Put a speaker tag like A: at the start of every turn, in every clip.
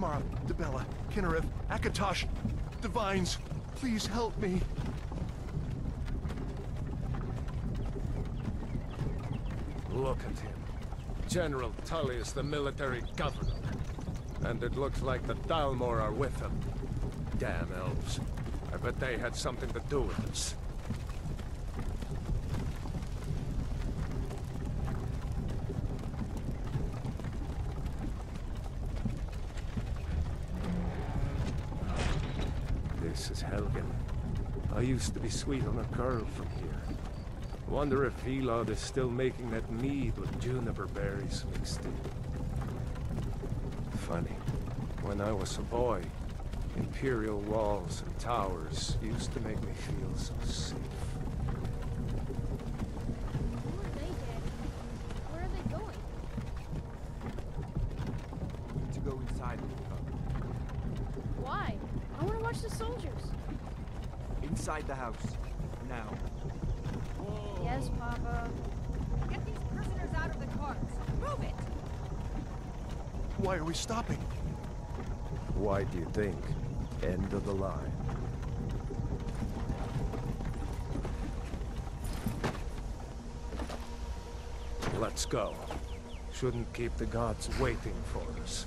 A: Mara, Dibella, Kynareth, Akatosh, Divines, please help me.
B: Look at him. General Tullius, the military governor. And it looks like the Thalmor are with him. Damn elves. I bet they had something to do with this. Is Helgen. I used to be sweet on a girl from here. Wonder if Vilod is still making that mead with juniper berries mixed in. Funny. When I was a boy, Imperial walls and towers used to make me feel so safe.
C: Who are they, Daddy? Where are they going?
D: to go inside with the cub.
C: Why? I want to watch the soldiers.
D: Inside the house. Now.
C: Yes, Papa.
E: Get these prisoners out of the carts. Move it!
A: Why are we stopping?
B: Why do you think? End of the line. Let's go. Shouldn't keep the gods waiting for us.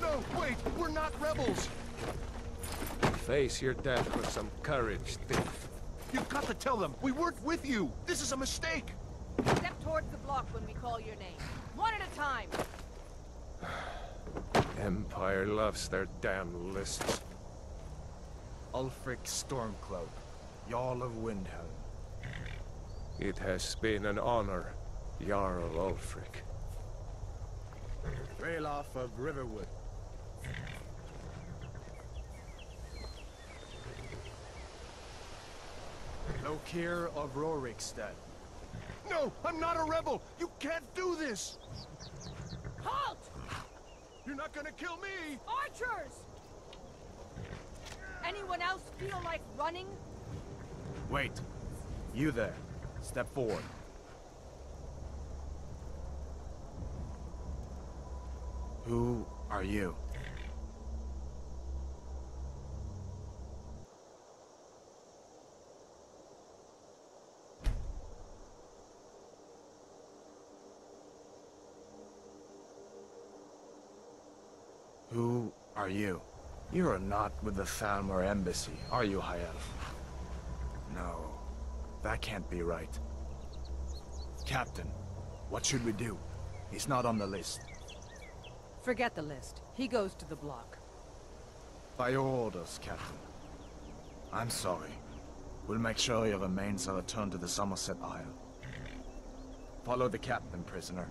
A: No, wait! We're not rebels!
B: Face your death with some courage, thief.
A: You've got to tell them! We weren't with you! This is a mistake!
E: Step towards the block when we call your name. One at a time.
B: Empire loves their damn lists.
D: Ulfric Stormcloak, Jarl of Windhelm.
B: It has been an honor, Jarl Ulfric.
D: Ralof of Riverwood. Lokir of Rorikstead.
A: No! I'm not a rebel! You can't do this!
E: Halt!
A: You're not gonna kill me!
E: Archers! Anyone else feel like running?
D: Wait. You there. Step forward. Who are you? Who are you? You are not with the Thalmor Embassy, are you, High Elf? No, that can't be right. Captain, what should we do? He's not on the list.
E: Forget the list. He goes to the block.
D: By your orders, Captain. I'm sorry. We'll make sure your remains are returned to the Somerset Isle. Follow the captain, prisoner.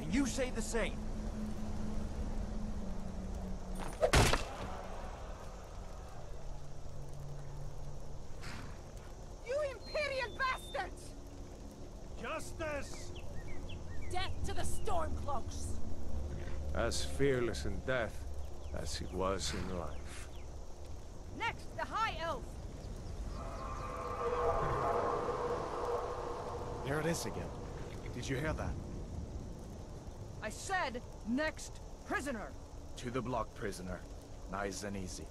F: Can you say the same?
E: You Imperial bastards!
F: Justice!
G: Death to the Stormcloaks!
B: As fearless in death as he was in life.
E: Next, the High Elf.
D: There it is again. Did you hear that?
E: I said, next prisoner.
D: To the block, prisoner. Nice and easy.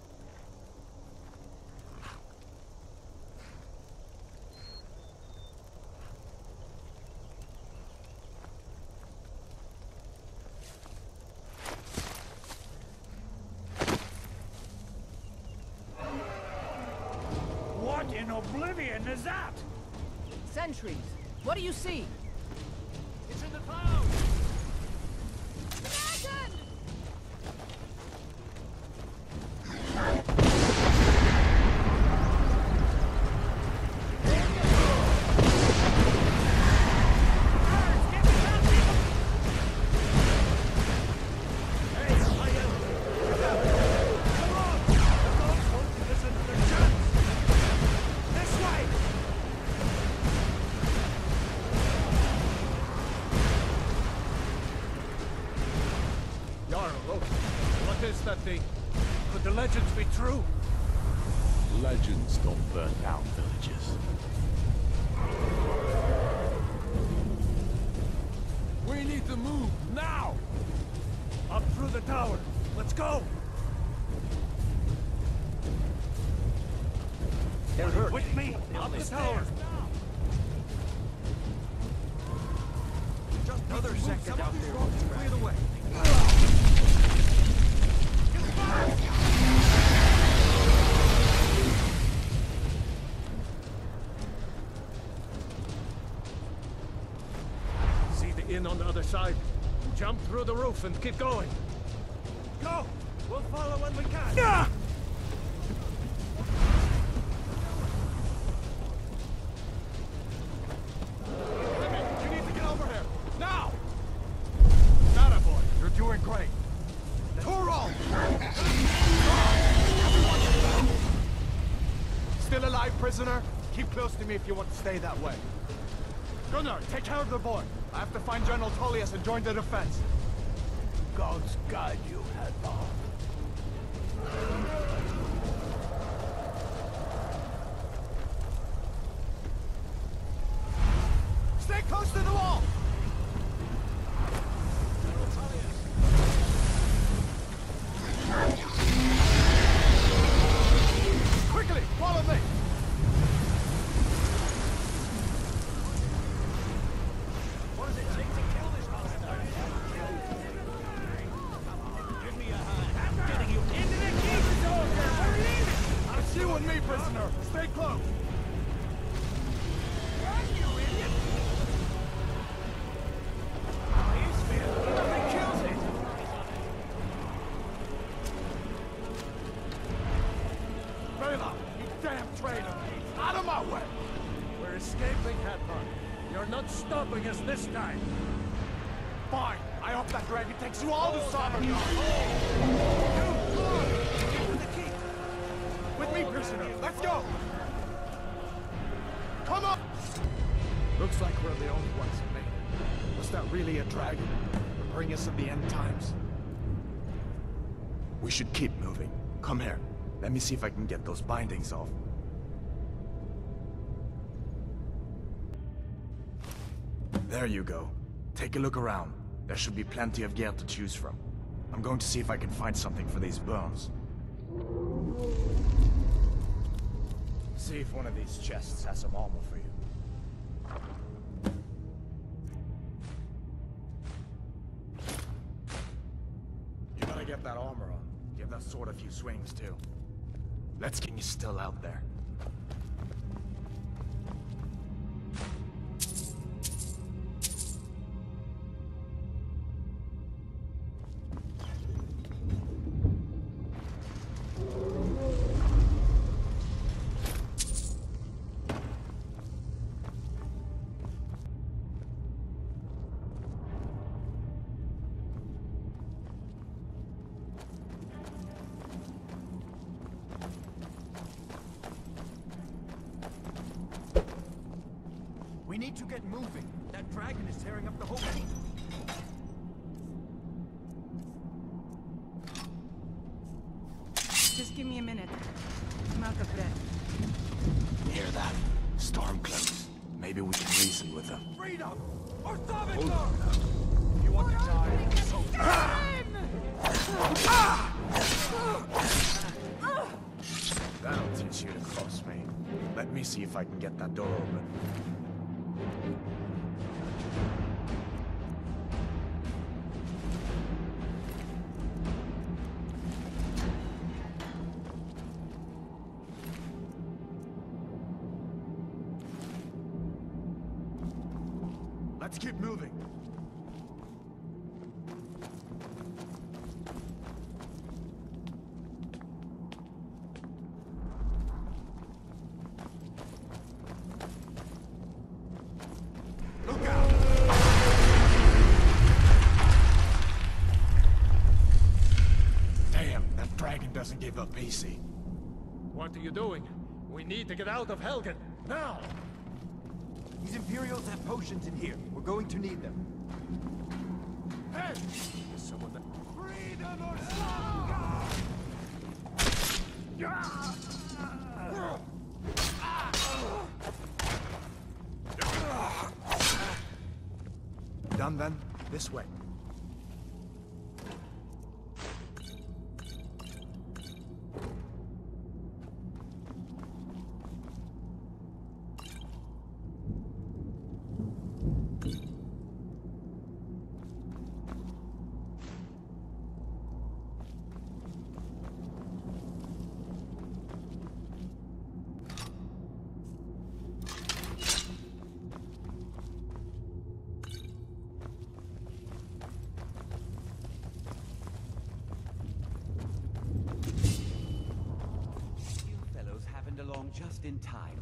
H: The
B: tower. Let's go!
F: They're hurt. With me!
B: Up the tower!
F: Just another second out there. Clear the way.
B: See the inn on the other side? Jump through the roof and keep going.
F: Go! We'll follow when we can. You need to get over here. Now! Not boy. You're doing great. Turo! Still alive, prisoner? Keep close to me if you want to stay that way. Gunnar, take care of the boy. I have to find General Tullius and join the defense.
A: Gods guide you, Hadvar.
F: Stay close to the wall!
B: Stopping us this time.
F: Fine. I hope that dragon takes you all to Summer. With me, prisoner. Let's go. Come on. Looks like we're the only ones who made it. Was that really a dragon? To bring us in the end times?
D: We should keep moving. Come here. Let me see if I can get those bindings off. There you go. Take a look around. There should be plenty of gear to choose from. I'm going to see if I can find something for these burns. See if one of these chests has some armor for you. You gotta get that armor on. Give that sword a few swings, too. Let's King is still out there.
F: Tearing up the whole...
I: Just give me a minute. I'm out of breath.
D: Hear that? Stormcloaks. Maybe we can reason with them.
F: Freedom! Or Savitar! If you want to die, so... Ah!
D: That'll teach you to cross me. Let me see if I can get that door open. Give up easy.
B: What are you doing? We need to get out of Helgen, now!
F: These Imperials have potions in here. We're going to need them.
B: Hey! There's someone that...
F: Freedom or Slavka!
D: Done then? This way.
J: You fellows happened along just in time.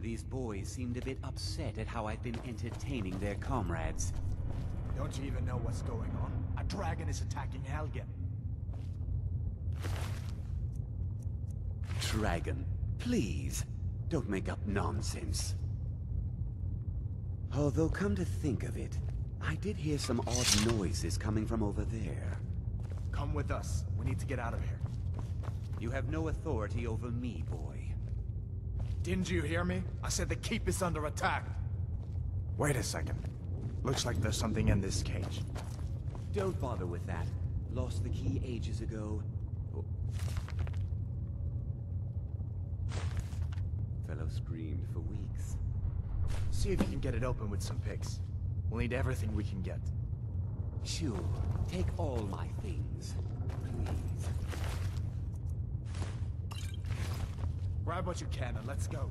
J: These boys seemed a bit upset at how I'd been entertaining their comrades.
D: Don't you even know what's going on? A dragon is attacking Helgen.
J: Dragon, please, don't make up nonsense. Although, come to think of it, I did hear some odd noises coming from over there.
D: Come with us. We need to get out of here.
J: You have no authority over me, boy.
D: Didn't you hear me? I said the keep is under attack. Wait a second. Looks like there's something in this cage.
J: Don't bother with that. Lost the key ages ago. Oh. Fellow screamed for weeks.
D: See if you can get it open with some picks. We'll need everything we can get.
J: Sure, take all my things, please.
D: Grab what you can and let's go.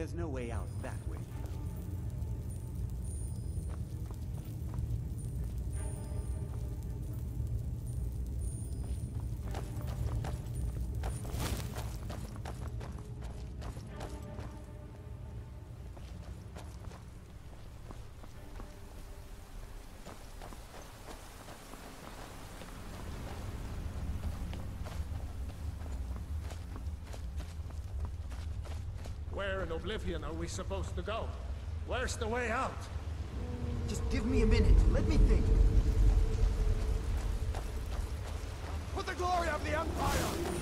J: There's no way out that
B: Where in Oblivion are we supposed to go? Where's the way out?
K: Just give me a minute. Let me think.
F: For the glory of the Empire!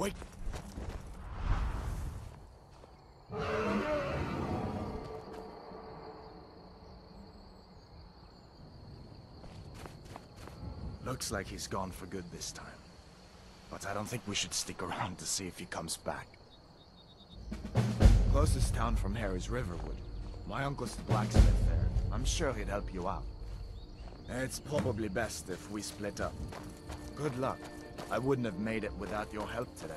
D: Wait! Looks like he's gone for good this time. But I don't think we should stick around to see if he comes back. Closest town from here is Riverwood. My uncle's the blacksmith there. I'm sure he'd help you out. It's probably best if we split up. Good luck. I wouldn't have made it without your help today.